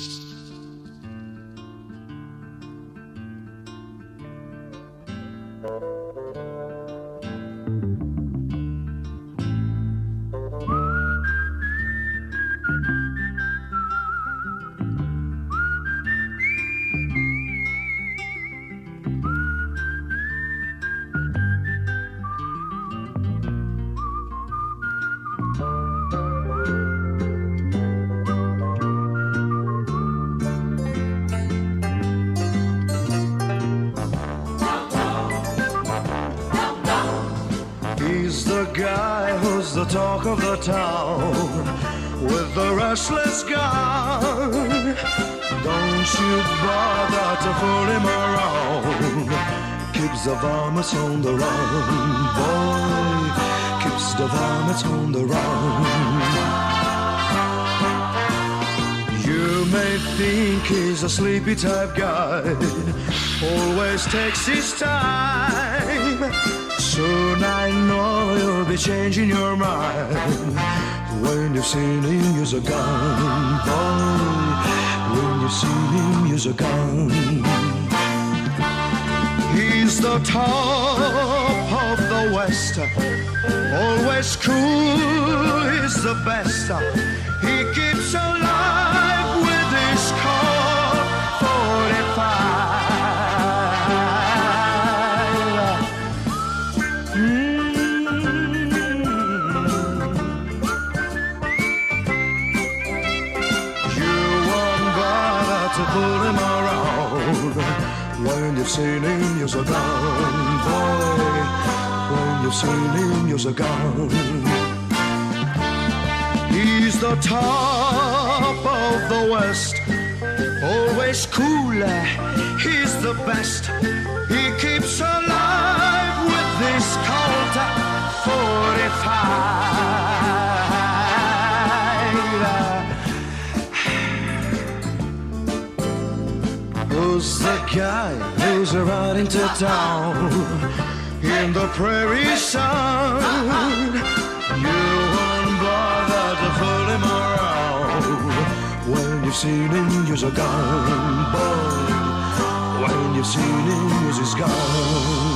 He's talk of the town with the restless gun. Don't you bother to fool him around. Keeps the varmints on the run, boy. Keeps the varmints on the run. You may think he's a sleepy type guy, always takes his time. Soon I know you'll be changing your mind when you've seen him use a gun, boy. When you've seen him use a gun. He's the top of the West, always cool, he's the best. He keeps alive him use a gun, boy. When seen him use a gun. He's the top of the West, always cool. He's the best. He keeps alive with this Colt 45. Who's the guy who's riding to town in the prairie sun? You won't bother to fool him around when you've seen him use a gun, boy. When you've seen him use his gun.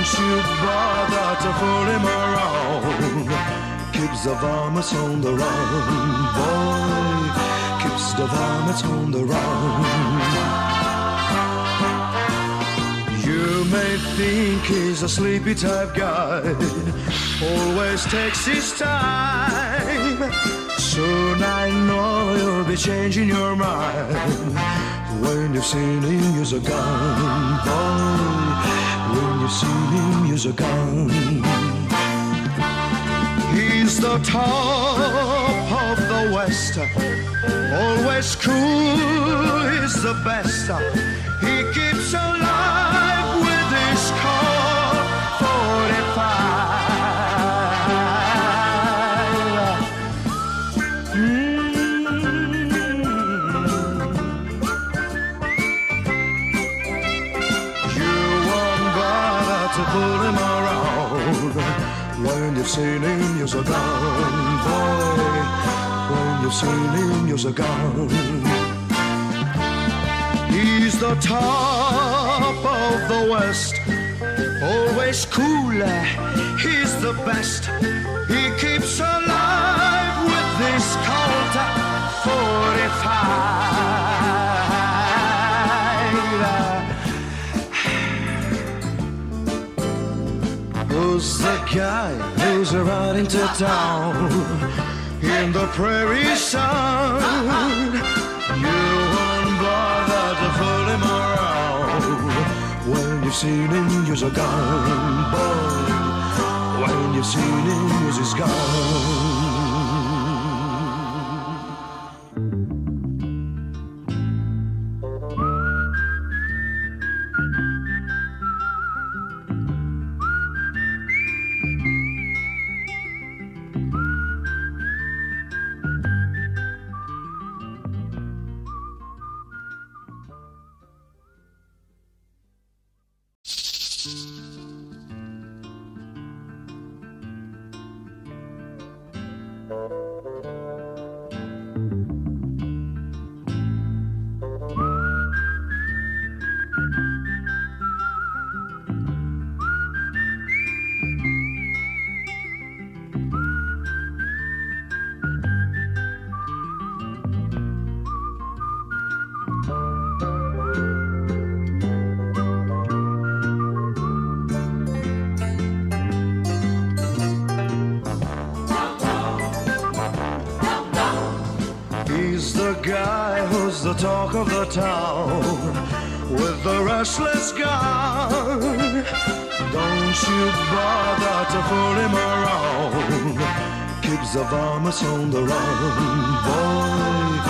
Don't you bother to fool him around. Keeps the varmints on the run, boy. Keeps the varmints on the run. You may think he's a sleepy type guy, always takes his time. Soon I know you'll be changing your mind when you've seen him use a gun, boy. When you see use a gun. He's the top of the West, always cool, he's the best. He keeps alive with his Colt 45. When you've seen him use a gun. He's the top of the West. Always cool, he's the best. He keeps alive with this Colt 45. Who's the guy who's riding to town in the prairie sun? You won't bother to fool him around when you've seen him use a gun, boy. When you've seen him use his talk of the town with the restless guy. Don't you bother to fool him around. Keeps the varmints on the run, boy.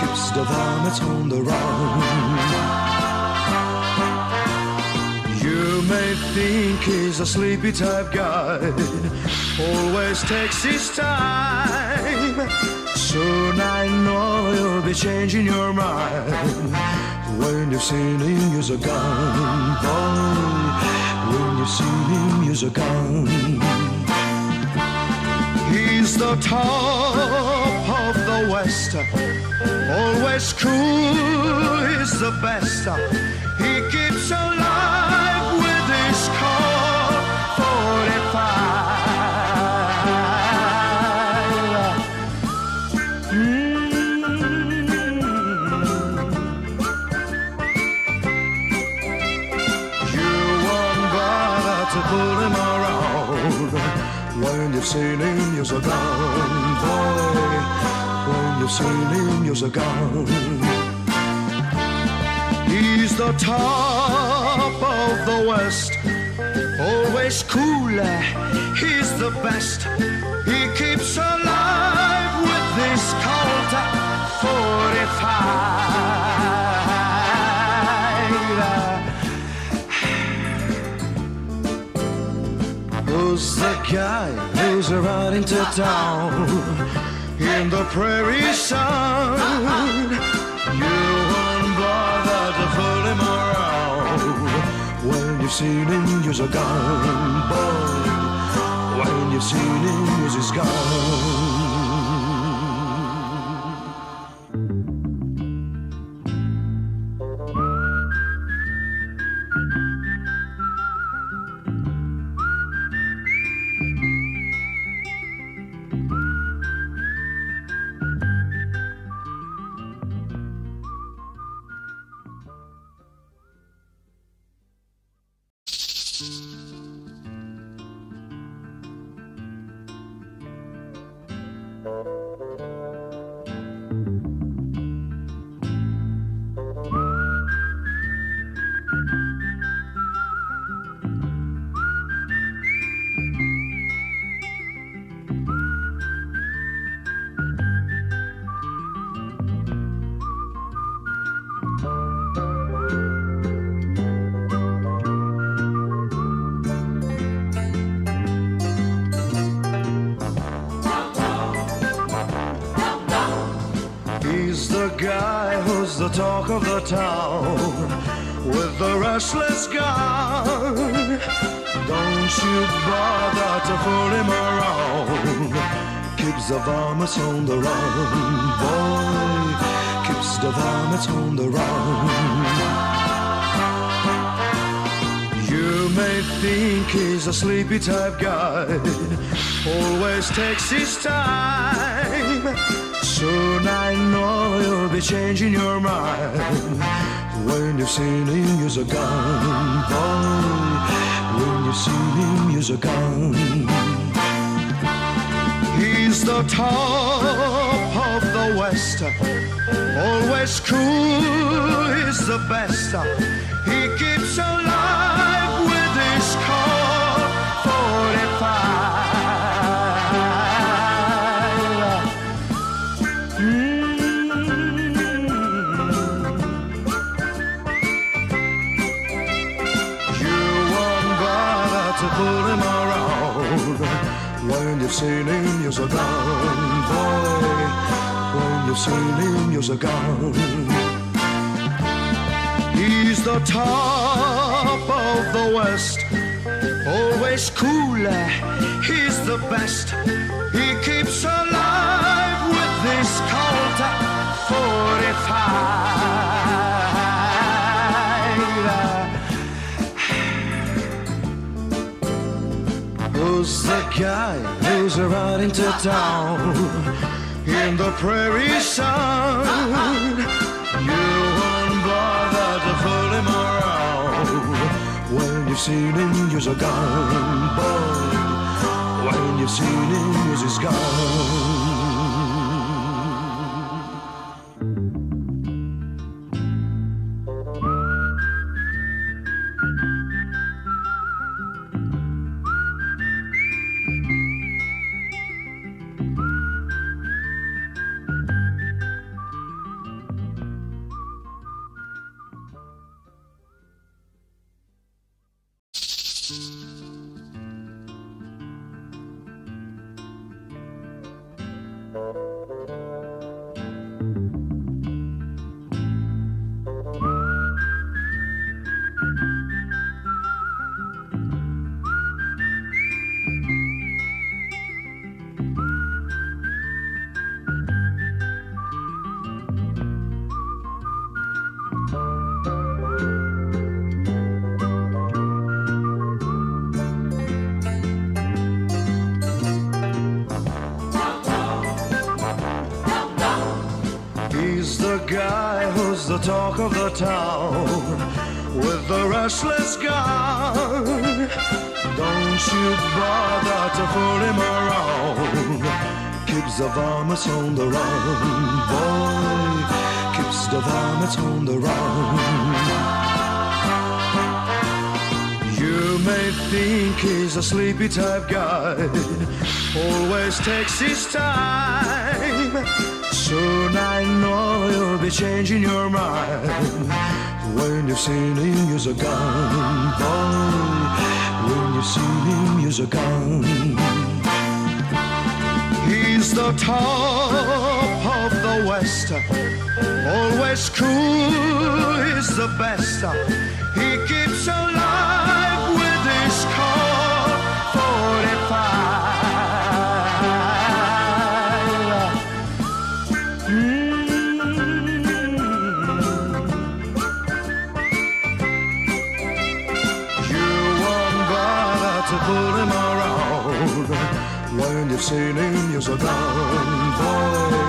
Keeps the varmints on the run. You may think he's a sleepy type guy, always takes his time. Soon I know you'll be changing your mind when you've seen him use a gun, boy. When you've seen him use a gun, he's the top of the West, always cool. He's the best. The best. He keeps alive with this Colt 45. Who's the guy who's riding to town in the prairie sun? You won't bother to fool him around when you've seen him use a gun, boy. When seen him use his gun. The talk of the town with the restless gun. Don't you bother to fool him around. Keeps the varmints on the run, boy. Keeps the varmints on the run. You may think he's a sleepy type guy, always takes his time. You'll be changing your mind when you've seen him use a gun, boy. Oh, when you've seen him use a gun, he's the top of the West, always cool. He's the best. Gun, boy. When you've seen him use a gun. He's the top of the West, always cool. He's the best. He keeps alive with this Colt 45. Who's the guy who's riding to town in the prairie sun? You won't bother to fool him around when you've seen him use a gun, boy. When you've seen him use his gun. A sleepy type guy, always takes his time. Soon I know you'll be changing your mind when you've seen him use a gun, boy. When you've seen him use a gun. He's the top of the West, always cool. He's the best. He keeps alive a gun, boy.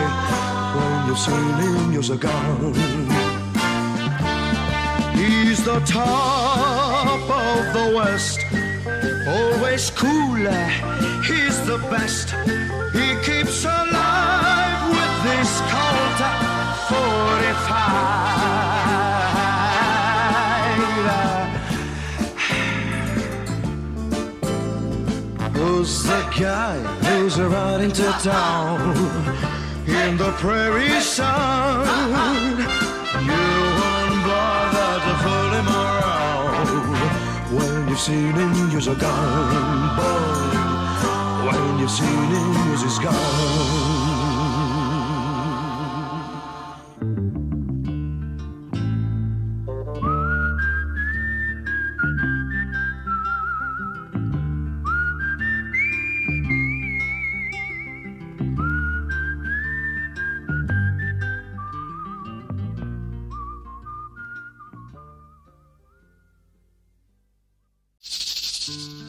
When seen him use a gun. He's the top of the West, always cooler. He's the best. He keeps alive with this Colt 45. Who's the guy who's riding to town in the prairie sun? You won't bother to fool him around when you've seen him use a gun, boy. When you've seen him use his gun. He's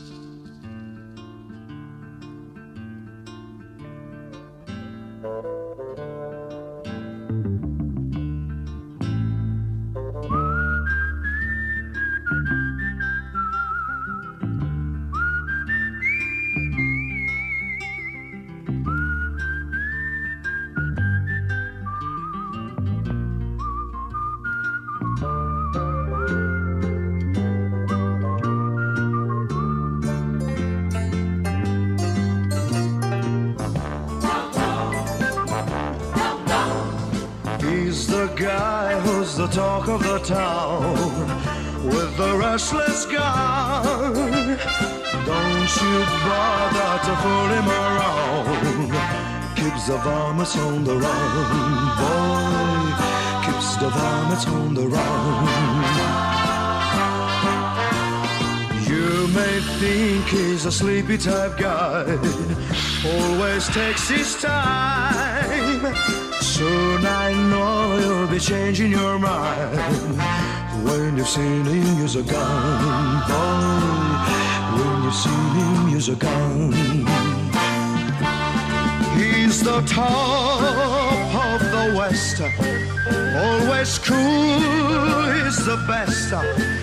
talk of the town with the restless gun. Don't you bother to fool him around. Keeps the varmints on the run, boy. Keeps the varmints on the run. You may think he's a sleepy type guy, always takes his time. Soon I know you'll be changing your mind when you've seen him use a gun, boy. When you've seen him use a gun. He's the top of the West, always cool, he's the best.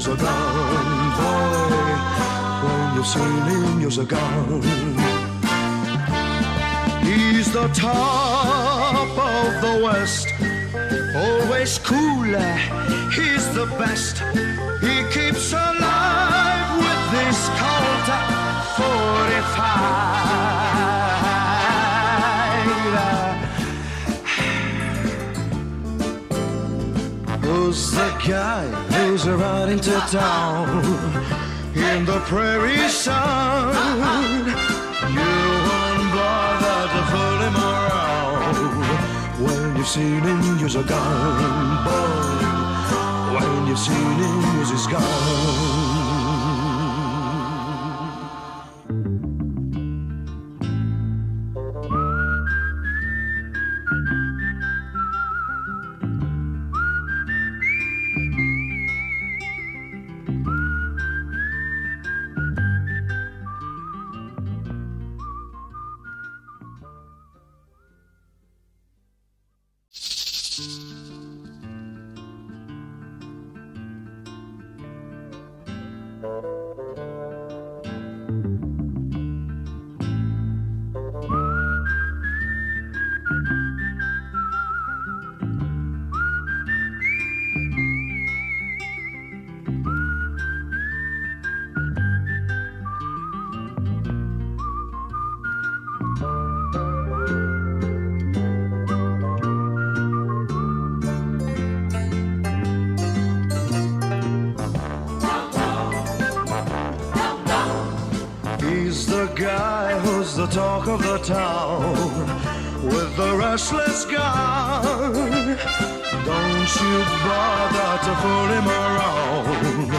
Seen him use a gun, boy. When you've seen him use a gun. He's the top of the West, always cool. He's the best. He keeps alive with this Colt 45. Who's the guy who's riding to town in the prairie sun? You won't bother to fool him around when you've seen him use a gun, boy. When you've seen him use his gun. You bother to fool him around.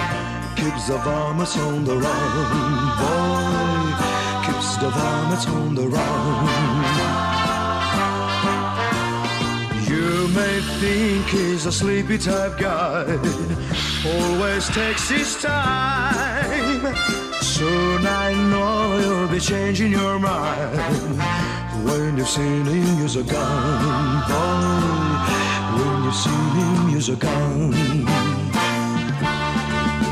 Keeps the varmints on the run, boy. Keeps the varmints on the run. You may think he's a sleepy type guy, always takes his time. Soon I know you'll be changing your mind when you've seen him use a gun, boy. When you've seen him use a gun.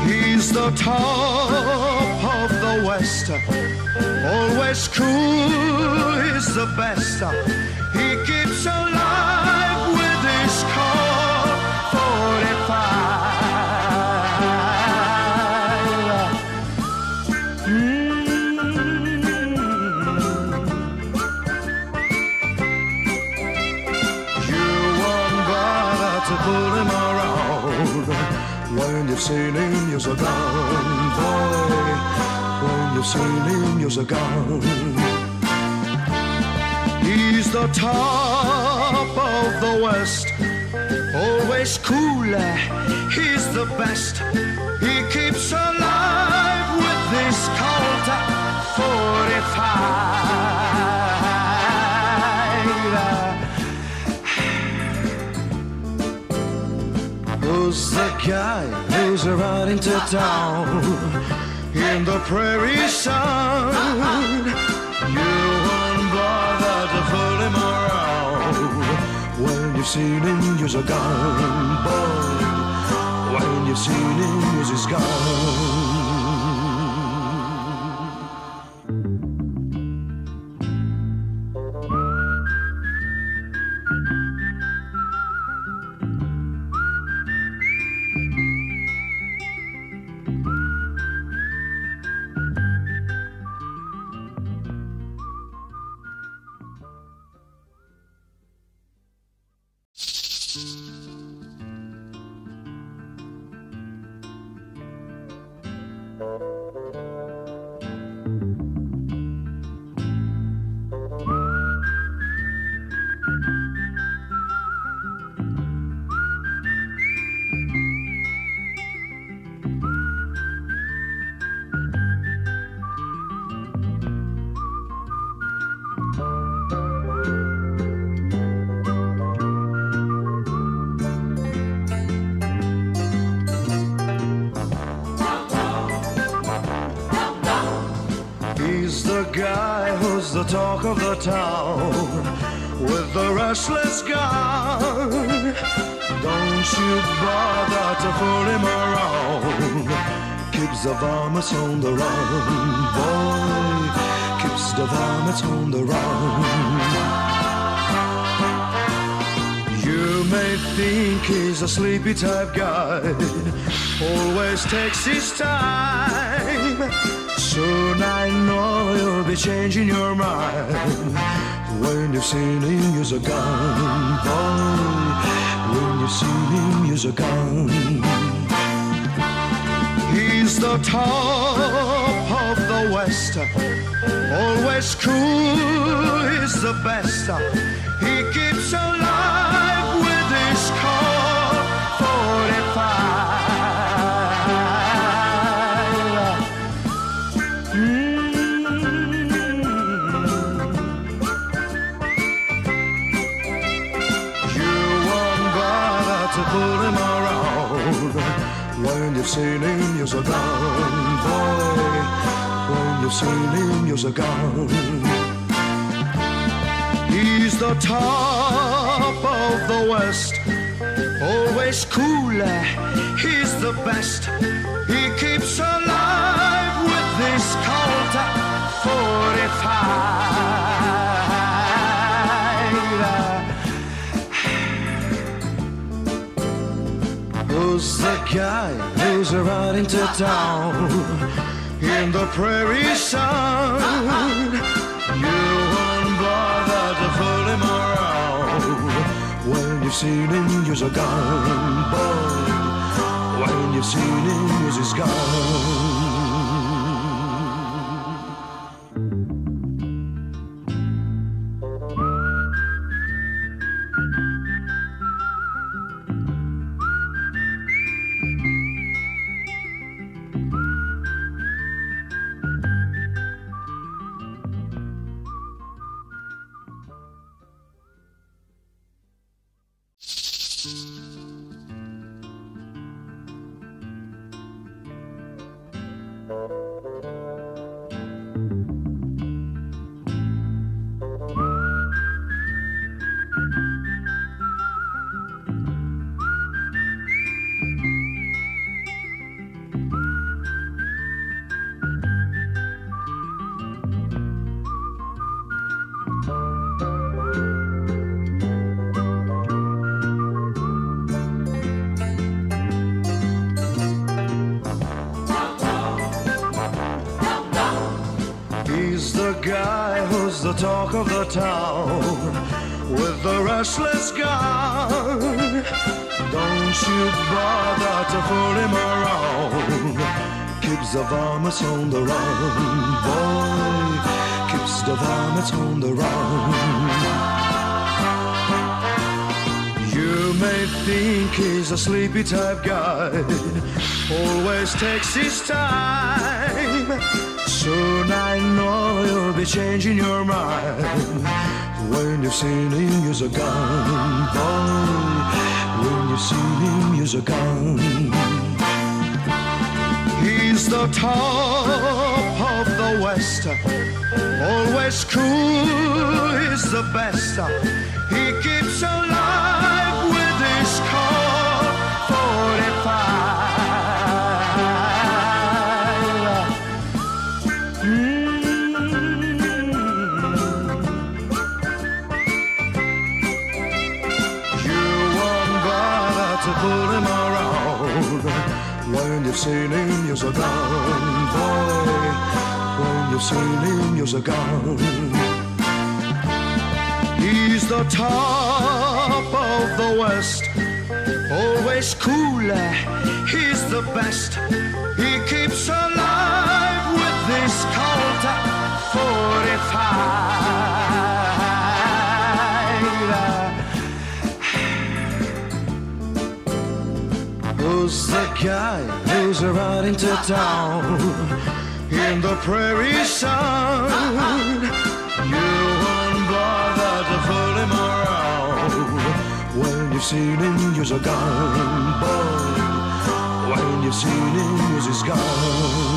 He's the top of the West, always cool, he's the best. Seen him use a gun, boy. When you've seen him use a gun. He's the top of the West. Always cool, he's the best. He keeps alive with this Colt 45. Who's the guy who's riding to town in the prairie sun? You won't bother to fool him around when you've seen him use a gun, boy. When you've seen him use his gun. The talk of the town with the restless guy. Don't you bother to fool him around. Keeps the varmints on the run, boy. Keeps the varmints on the run. You may think he's a sleepy type guy, always takes his time. Soon be changing your mind when you've seen him use a gun, boy. When you've seen him use a gun, he's the top of the West, always cool. He's the best. Top of the West, always cool. He's the best. He keeps alive with this Colt 45. Who's the guy who's riding to town in the prairie sun? Seen him use a gun, boy. When you've seen him use his the talk of the town with the restless guy. Don't you bother to fool him around. Keeps the varmints on the run, boy. Keeps the varmints on the run. You may think he's a sleepy type guy, always takes his time. Soon be changing your mind when you've seen him use a gun, boy. When you've seen him use a gun, he's the top of the West, always cool. He's the best. Seen him use a gun, boy. When you've seen him use a gun. He's the top of the West, always cooler. He's the best. He keeps alive with this Colt 45. Who's the guy who's riding to town in the prairie sun? You won't bother to fool him around when you've seen him use a gun, boy. When you've seen him use his gun.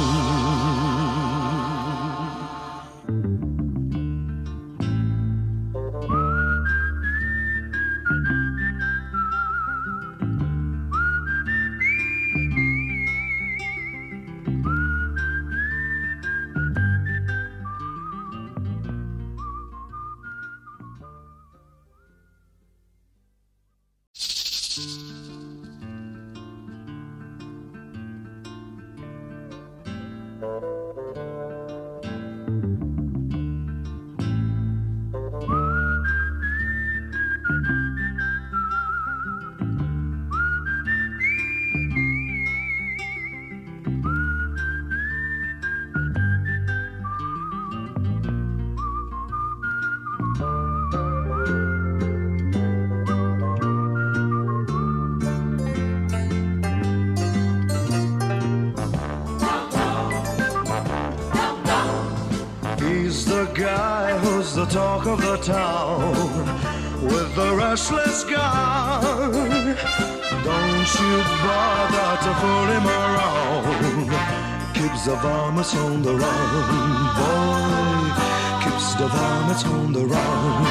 On the run.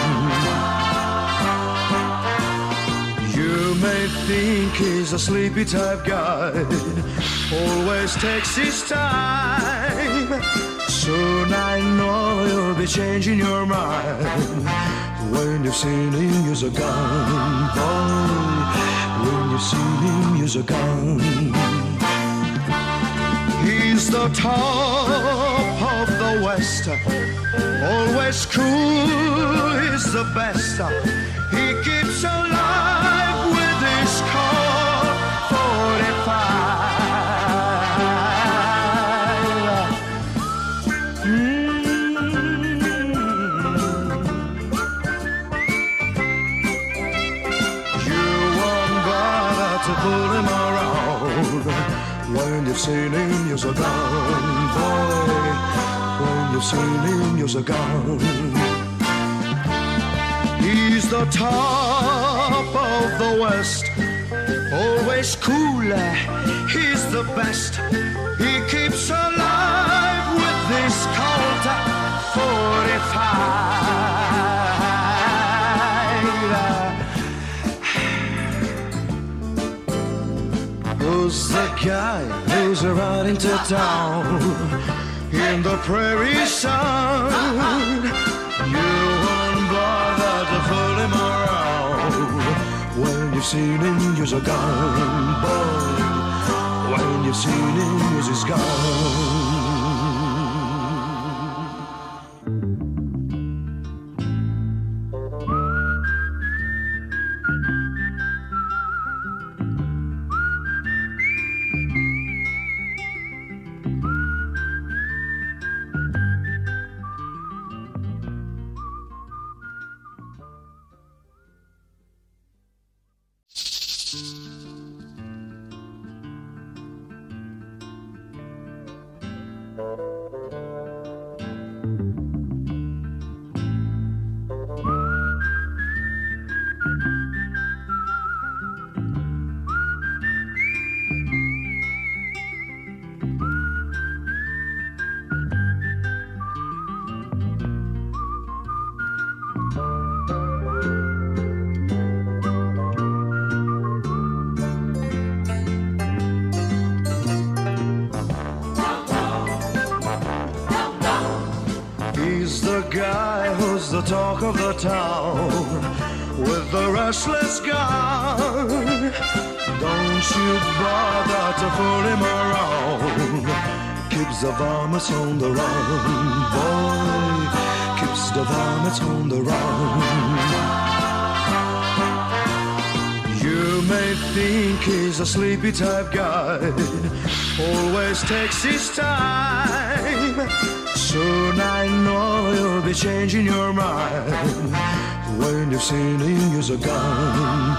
You may think he's a sleepy type guy, always takes his time. Soon I know you'll be changing your mind when you've seen him use a gun. When you've seen him use a gun. He's the top of the West, always cool. is the best. He keeps alive seen him use a gun, boy. When you've seen him use a gun. He's the top of the West, always cooler. He's the best. He keeps alive with this Colt 45. Who's the guy who's riding to town in the prairie sun? You won't bother to fool him around when you've seen him use a gun, boy. When you've seen him use his gun. He's of the town with the restless gun. Don't you bother to fool him around. Keeps the varmints on the run, boy. Keeps the varmints on the run. You may think he's a sleepy type guy, always takes his time. Soon I know you'll be changing your mind when you've seen him use a gun.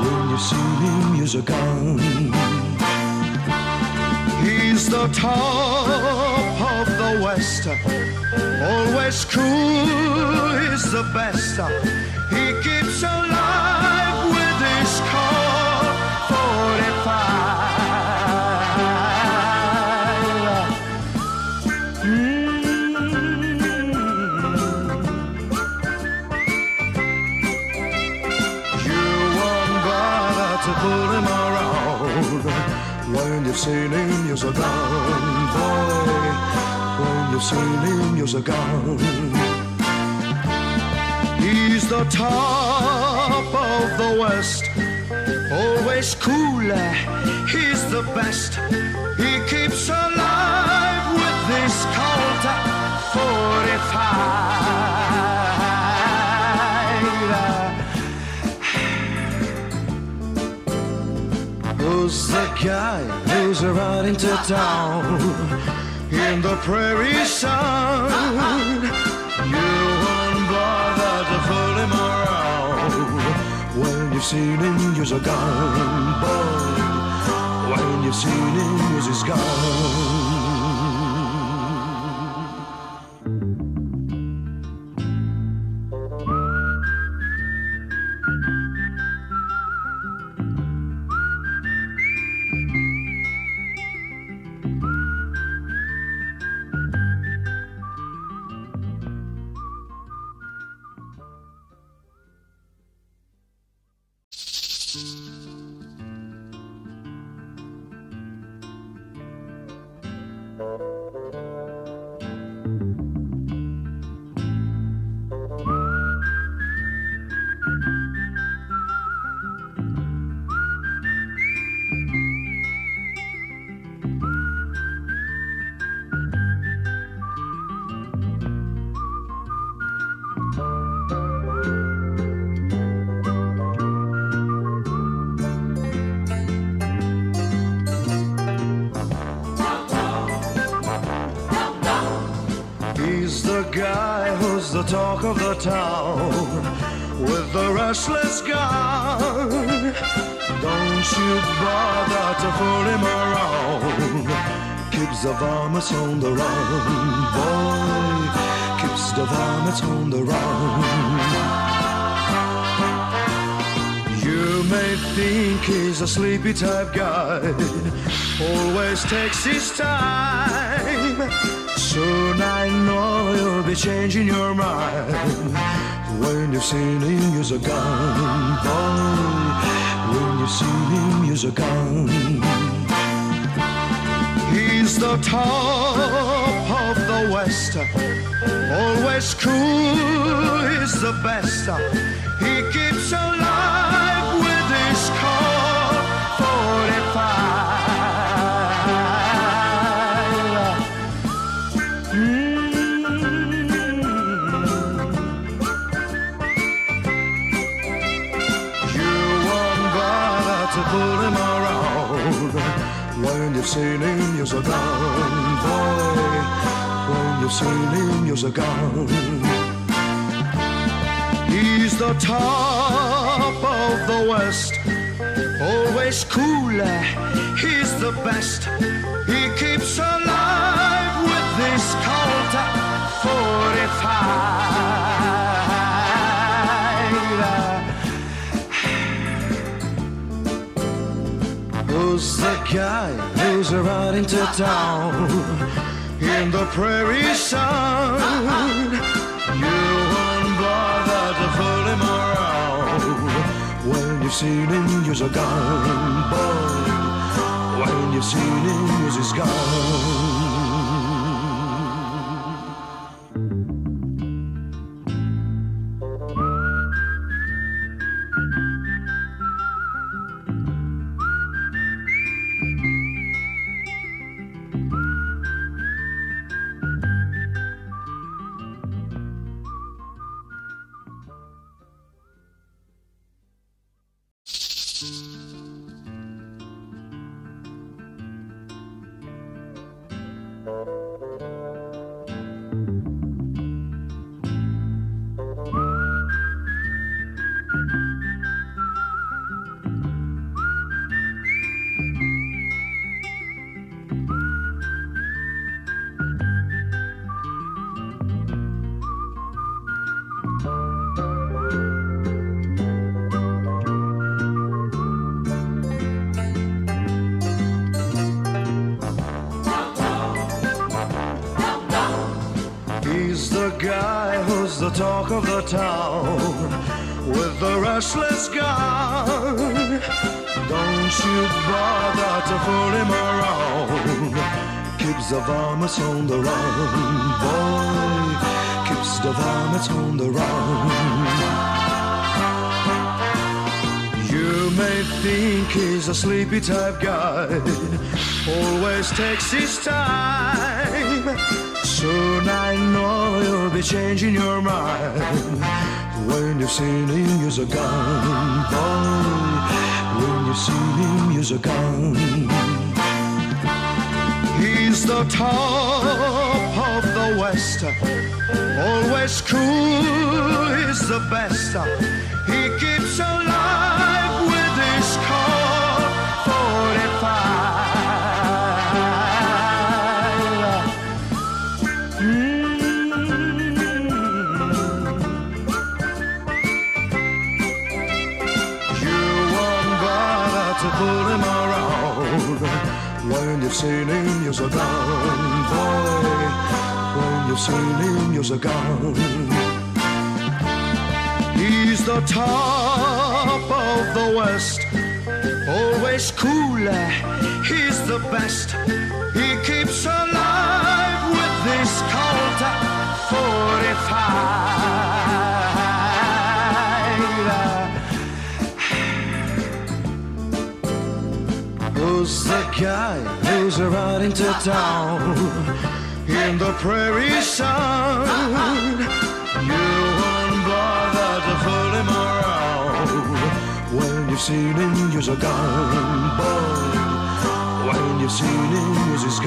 When you've seen him use a gun. He's the top of the West, always cool, he's the best. He keeps alive seen him use a gun, boy. When you've seen him use a gun. He's the top of the West, always cool. He's the best. He keeps alive with this Colt 45. Who's the guy who's riding to town in the prairie sun? You won't bother to fool him around when you've seen him a gun, boy. When you've seen him use his you bother to fool him around. Keeps the varmints on the run, boy. Keeps the varmints on the run. You may think he's a sleepy type guy, always takes his time. Soon I know you'll be changing your mind when you've seen him use a gun, boy. A gun. He's the top of the West, always cool, he's the best. years are gone, boy, when you've seen him, years are gone. He's the top of the West, always cooler, he's the best, he keeps on 45. Who's the guy who's riding to town in the prairie sun? You won't bother to fool him around when you've seen him a gun, boy. When you've seen him use his talk of the town with the restless gun. Don't you bother to fool him around. Keeps the varmints on the run, boy. Keeps the varmints on the run. You may think he's a sleepy type guy, always takes his time. Soon I know you'll be changing your mind when you've seen him use a gun, boy. When you've seen him use a gun. He's the top of the West, always cool, he's the best. He keeps alive top of the West, always cooler. He's the best. He keeps alive with this Colt 45. Who's the guy who's riding to town in the prairie sun? You've seen him a gun, boy. When you've seen him use his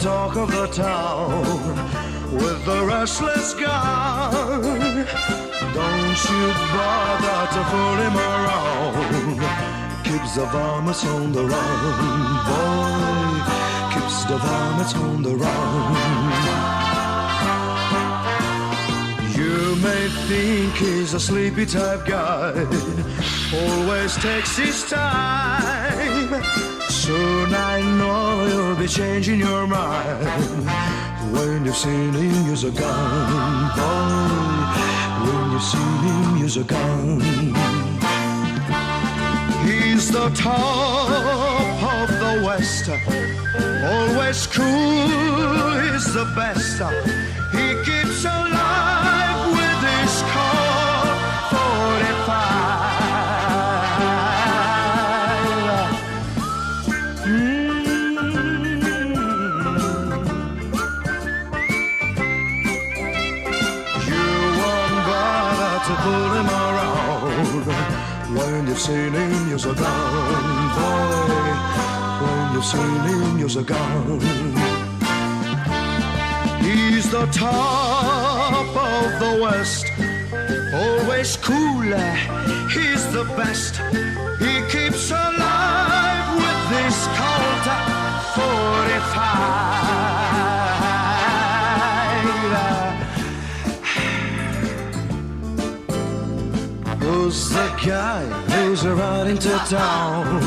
talk of the town with the restless gun. Don't you bother to fool him around. Keeps the varmints on the run, boy. Keeps the varmints on the run. You may think he's a sleepy type guy, always takes his time. Soon I know you'll be changing your mind when you've seen him use a gun, boy. When you've seen him use a gun, he's the top of the West, always cool. He's the best. He keeps alive him use a gun, boy. When seen him use a gun. He's the top of the West, always cooler. He's the best. He keeps alive with this Colt 45. Who's the guy who's riding to town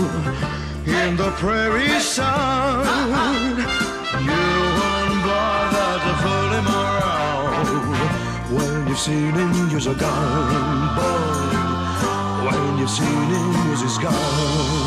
in the prairie sun? You won't bother to fool him around when you've seen him use a gun, boy. When you've seen him use his gun.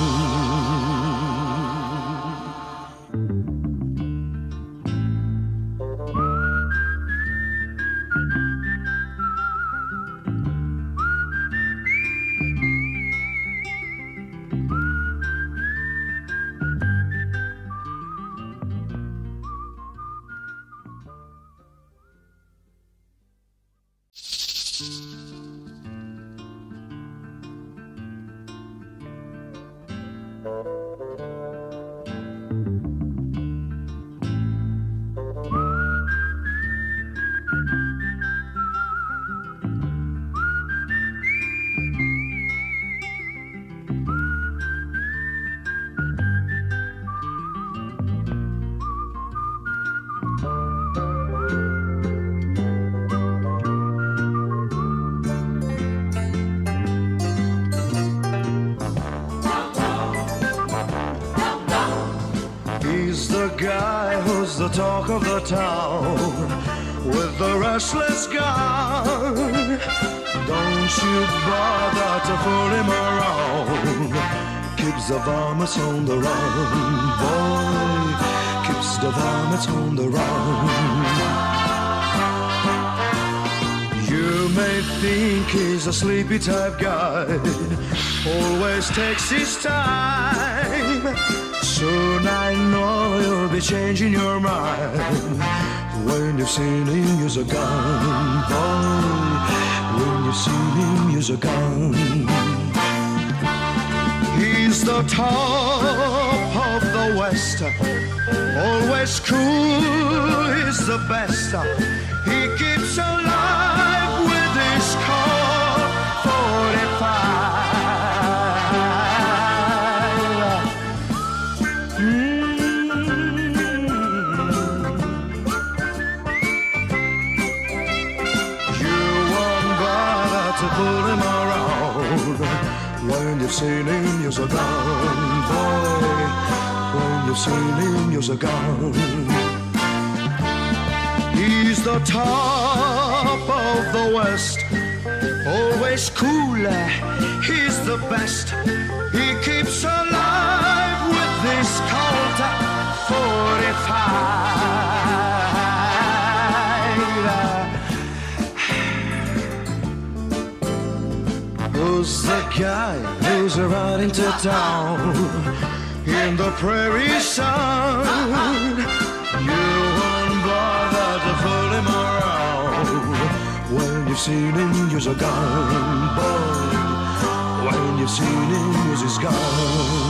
Takes his time. Soon I know you'll be changing your mind when you've seen him use a gun, boy. When you've seen him use a gun. He's the top of the West, always cool. He's the best. He keeps alive with his Colt him use a gun, boy. When seen him use a gun. He's the top of the West, always cooler. He's the best. He keeps alive with this Colt uh, 45. Who's the guy who's riding to town in the prairie sun? You won't bother to fool him around when you've seen him use a gun, boy. When you've seen him use his gun.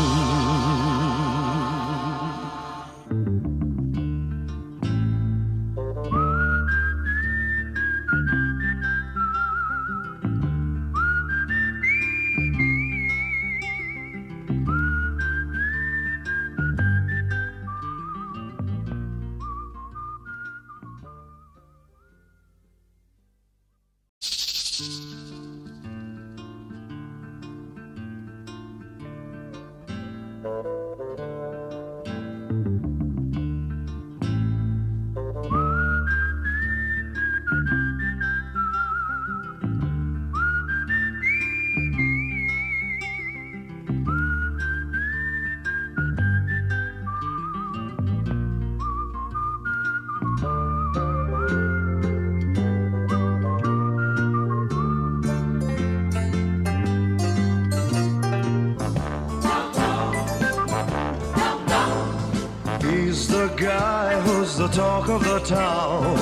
Talk of the town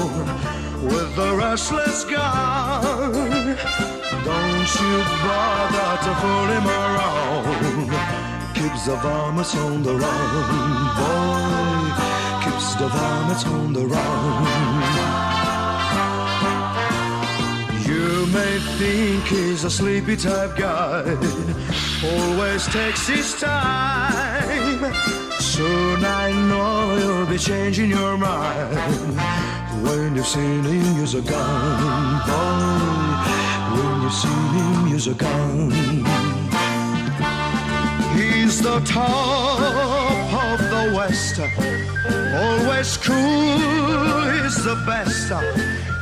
with the restless gun. Don't you bother to fool him around. Keeps the varmints on the run, boy. Keeps the varmints on the run. You may think he's a sleepy type guy, always takes his time. Soon I know you'll be changing your mind when you've seen him use a gun. When you've seen him use a gun. He's the top of the West, always cool, he's the best.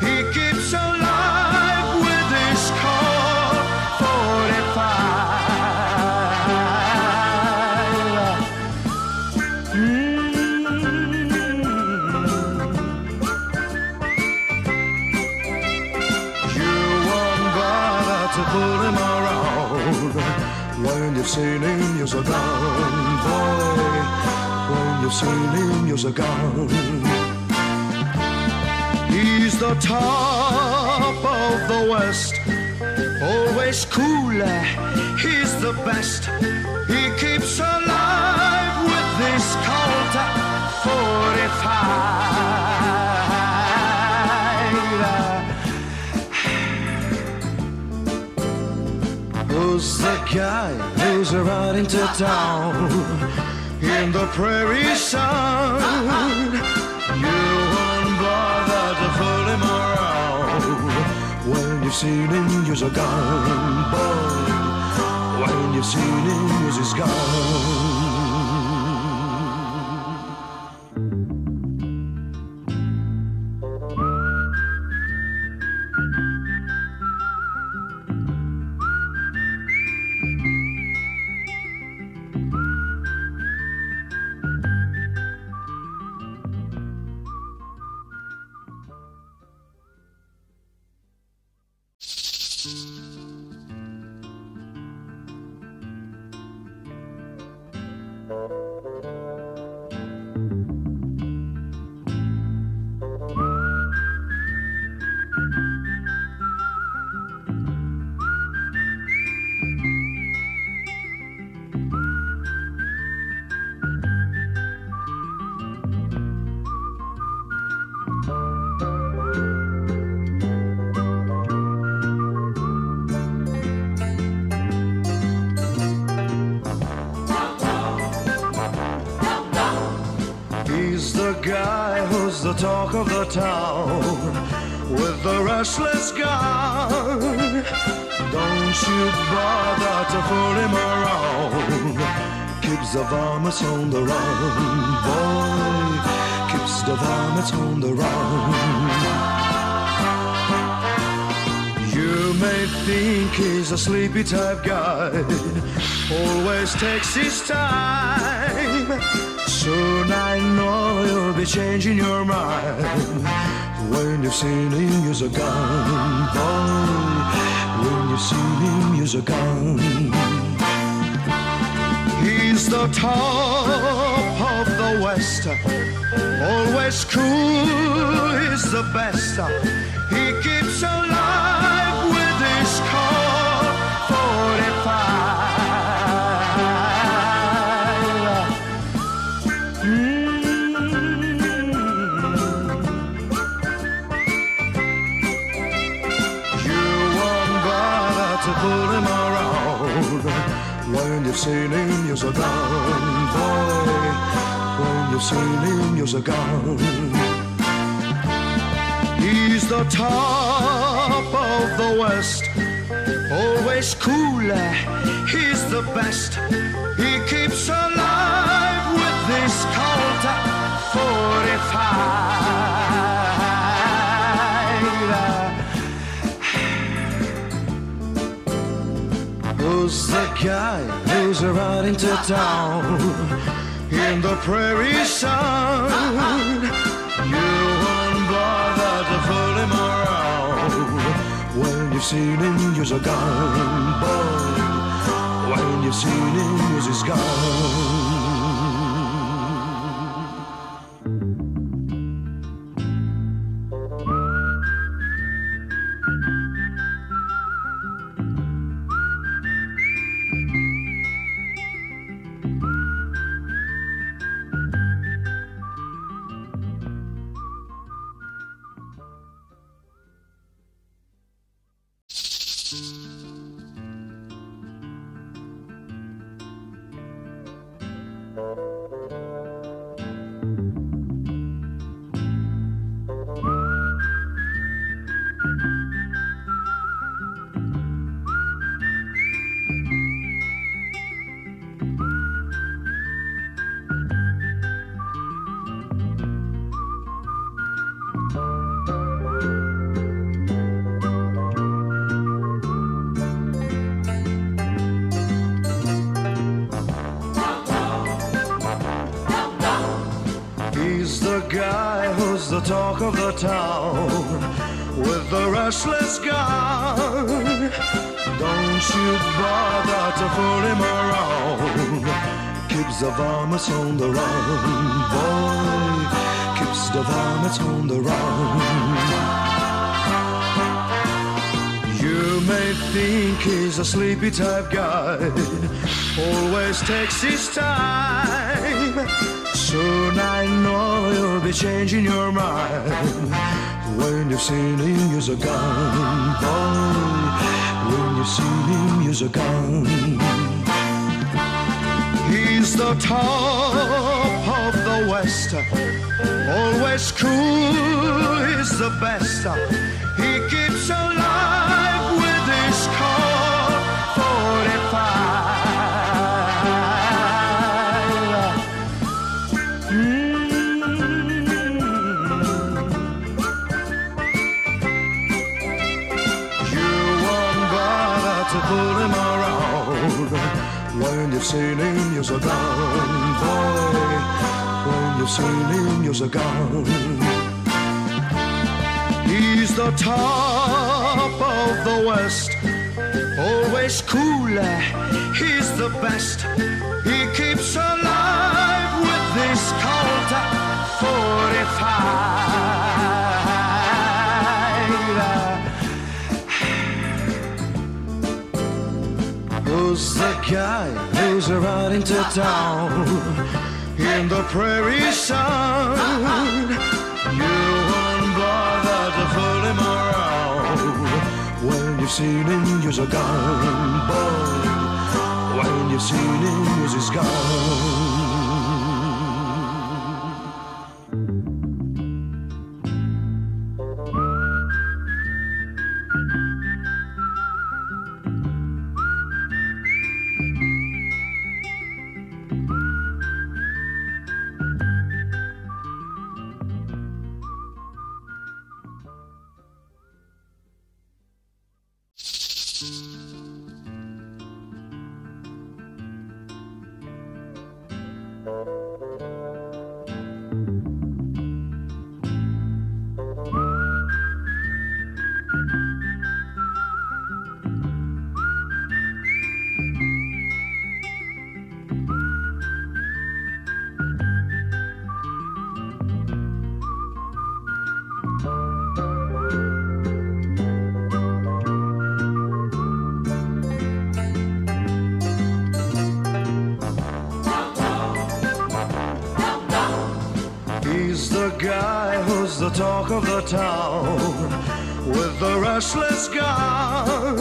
He keeps alive use a gun, boy. When him use a gun. He's the top of the West, always cooler. He's the best. He keeps alive with this Colt 45. Who's the guy who's riding to town in the prairie sun? You won't bother to fool him around when you've seen him a gun, boy. When you've seen him use his Don't you bother to fool him around. Keeps the varmints on the run, boy. Keeps the varmints on the run. You may think he's a sleepy type guy, always takes his time. Soon I know you'll be changing your mind when you've seen him use a gun, boy. You've seen him use a gun. He's the top of the West, always cool, he's the best. He keeps alive seen him use a gun, boy. When you've seen him use a gun. He's the top of the West. Always cool, he's the best. He keeps alive with this Colt 45. Who's the guy who's riding to town in the prairie sun? You won't bother to fool him around when you've seen him use a gun, boy. When you've seen him use his gun. Talk of the town with the restless gun. Don't you bother to fool him around. Keeps the varmints on the run, boy. Keeps the varmints on the run. You may think he's a sleepy type guy, always takes his time. Soon I know you'll be changing your mind when you've seen him use a gun, boy. When you've seen him use a gun. He's the top of the West, always cool, he's the best. Top of the West, always cooler. He's the best. He keeps alive with this Colt 45. Who's the guy who's riding to town in the prairie sun? Seen him use a gun, boy. When you've seen him use his gun. Talk of the town with the restless gun.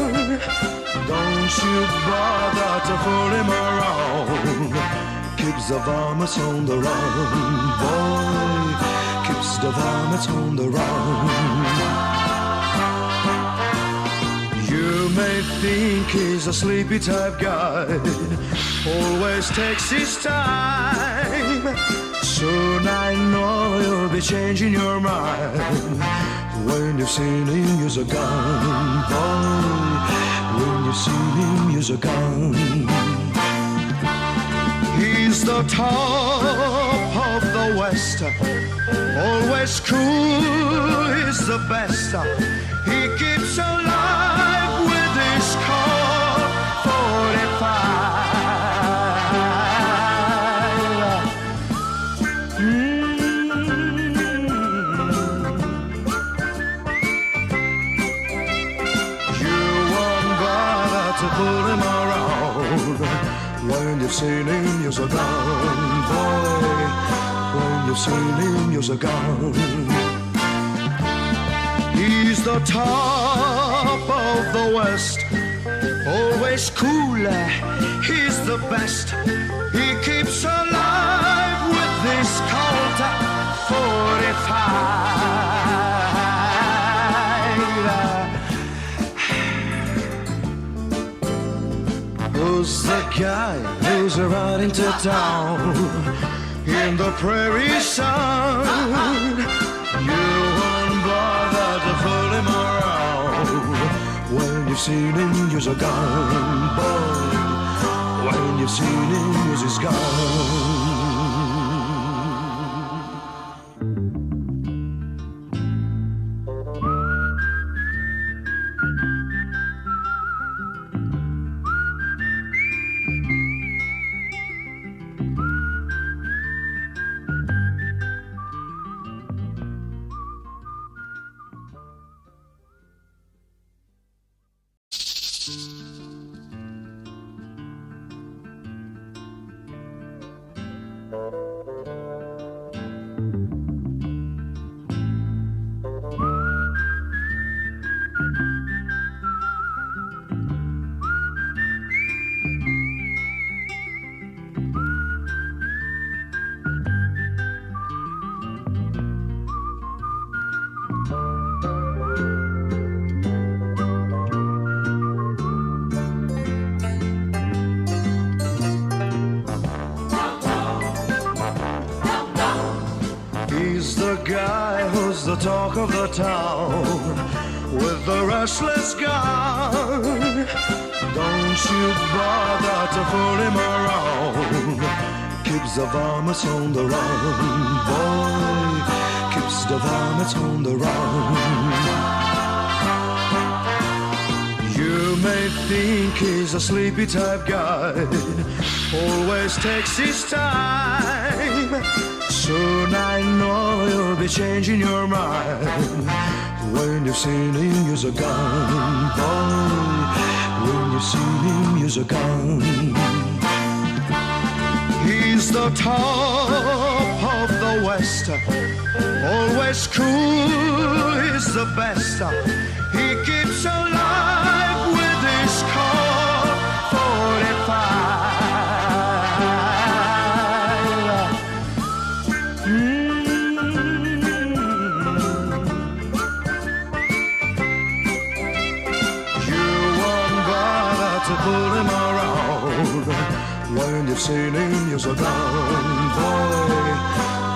Don't you bother to fool him around. Keeps the varmints on the run, boy. Keeps the varmints on the run. You may think he's a sleepy type guy, always takes his time. Soon I know you'll be changing your mind when you've seen him use a gun. When you've seen him use a gun, he's the top of the West, always cool. He's the best. He keeps alive seen him a gun, boy. When seen him a gun. He's the top of the West, always cooler. He's the best. He keeps alive with this Colt 45. Who's the guy who's riding to town in the prairie sun? You won't bother to fool him around when you've seen him use a gun, boy. When you've seen him use his gun. Sleepy type guy, always takes his time. Soon I know you'll be changing your mind when you've seen him use a gun, boy. When you've seen him use a gun. He's the top of the West, always cool. He's the best. He keeps alive with seen him use a gun, boy.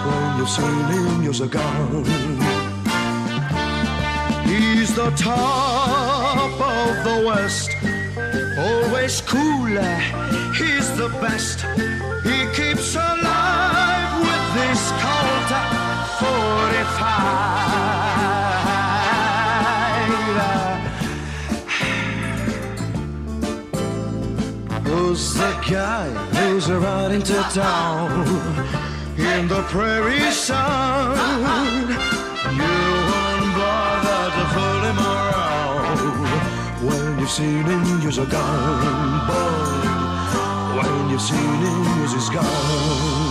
When you've seen him a gun. He's the top of the West, always cooler. He's the best. He keeps alive with this Colt 45. Who's the guy who's riding to town in the prairie sun? Seen him use a gun, boy. When seen him use his gun.